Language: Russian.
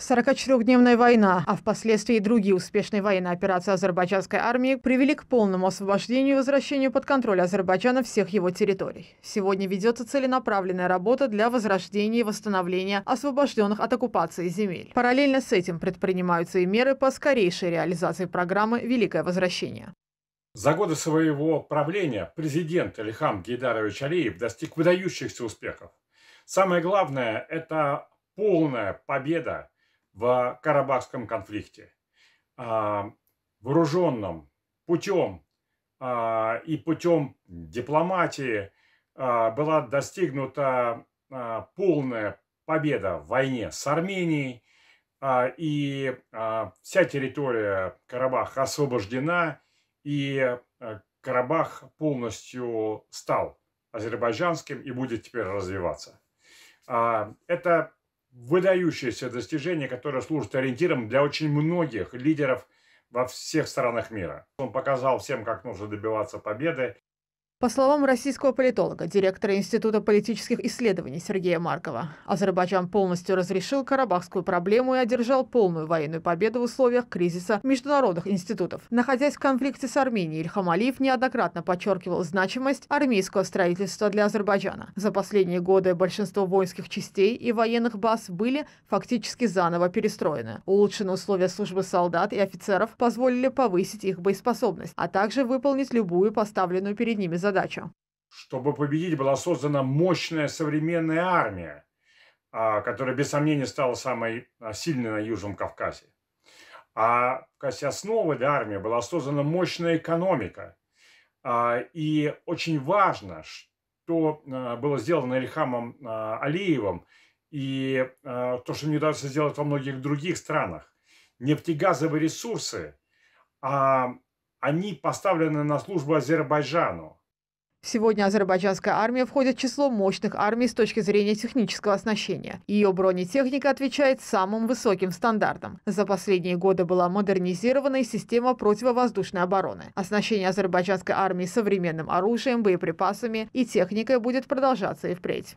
44-дневная война, а впоследствии и другие успешные военные операции азербайджанской армии привели к полному освобождению и возвращению под контроль Азербайджана всех его территорий. Сегодня ведется целенаправленная работа для возрождения и восстановления освобожденных от оккупации земель. Параллельно с этим предпринимаются и меры по скорейшей реализации программы «Великое возвращение». За годы своего правления президент Илхам Гейдарович Алиев достиг выдающихся успехов. Самое главное – это полная победа в Карабахском конфликте. А, вооруженным путем а, и путем дипломатии а, была достигнута полная победа в войне с Арменией, и вся территория Карабаха освобождена, и Карабах полностью стал азербайджанским и будет теперь развиваться. Это выдающееся достижение, которое служит ориентиром для очень многих лидеров во всех странах мира. Он показал всем, как нужно добиваться победы. По словам российского политолога, директора Института политических исследований Сергея Маркова, Азербайджан полностью разрешил карабахскую проблему и одержал полную военную победу в условиях кризиса международных институтов. Находясь в конфликте с Арменией, Ильхам Алиев неоднократно подчеркивал значимость армейского строительства для Азербайджана. За последние годы большинство воинских частей и военных баз были фактически заново перестроены. Улучшенные условия службы солдат и офицеров позволили повысить их боеспособность, а также выполнить любую поставленную перед ними задачу задача. Чтобы победить, была создана мощная современная армия, а, которая, без сомнения, стала самой а, сильной на Южном Кавказе. А в качестве основы для армии была создана мощная экономика. А, и очень важно, что было сделано Ильхамом Алиевым, и то, что не удается сделать во многих других странах. Нефтегазовые ресурсы, они поставлены на службу Азербайджану. Сегодня азербайджанская армия входит в число мощных армий с точки зрения технического оснащения. Ее бронетехника отвечает самым высоким стандартам. За последние годы была модернизирована и система противовоздушной обороны. Оснащение азербайджанской армии современным оружием, боеприпасами и техникой будет продолжаться и впредь.